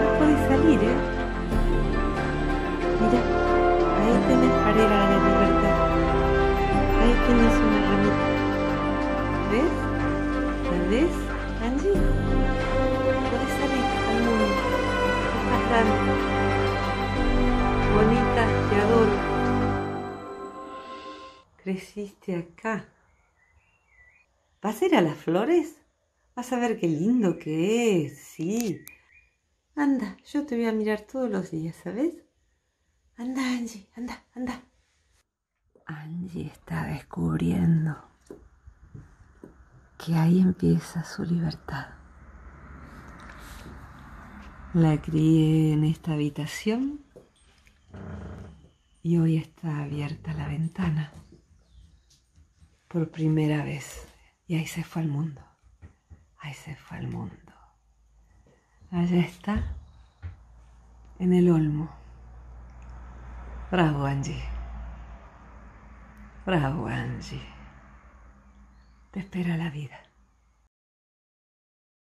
No podéis salir, ¿eh? Mira, ahí tenés para ir a la libertad. Ahí tenés una ramita. ¿Ves? Ves, Angie? Podés salir al mundo. Estás tan bonita, te adoro. Creciste acá. ¿Vas a ir a las flores? Vas a ver qué lindo que es, sí. Anda, yo te voy a mirar todos los días, ¿sabes? Anda, Angie, anda, anda. Angie está descubriendo que ahí empieza su libertad. La crié en esta habitación y hoy está abierta la ventana por primera vez y ahí se fue al mundo. Ahí se fue al mundo. Allá está, en el olmo. Bravo, Angie. Bravo, Angie. Te espera la vida.